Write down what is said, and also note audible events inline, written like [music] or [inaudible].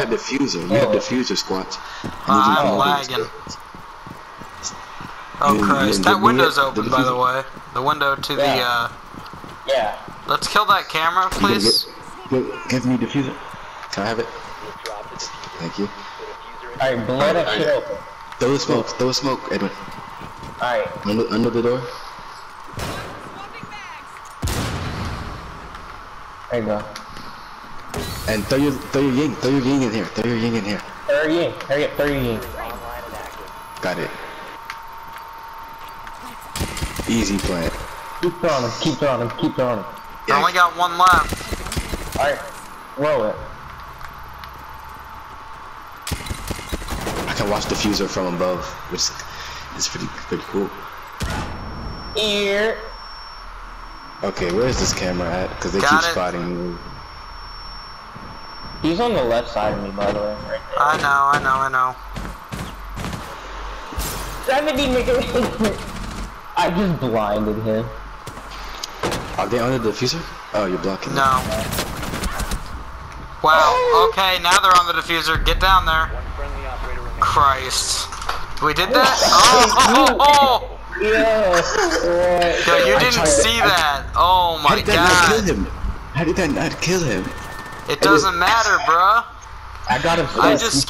have defuser. You have Oh. defuser squats. Ah, I'm lagging. Oh You- Christ, you- that the- window's the open by the way. The window to the Yeah. uh Yeah. let's kill that camera, please. Get, get, give me defuser. Can I have it? Thank you. Alright, blow that shit open. Throw the smoke. Throw the smoke, Edwin. Alright. Under, under the door. There you go. And throw your throw your ying. Throw your ying in here. Throw your ying in here. Hurry in. Hurry up, hurry in. Got it. Easy plan. Keep throwing him, keep throwing him, keep throwing him. I only got one left. Alright. Roll it. I can watch defuser from above, which is pretty pretty cool. Here. Okay, where is this camera at? Because they Got keep it. spotting me. He's on the left side of me, by the way. Right there. I know, I know, I know. 70 nigga. I just blinded him. Are they under the defuser? Oh, you're blocking. them. No. Wow, okay, now they're on the defuser. Get down there. Christ. We did that? [laughs] Oh, oh, oh, oh. Yeah. What? Yo, you didn't tried- see that. Oh my How my did that not kill god. him? How did that not kill him? It doesn't matter, bruh. I got him. I just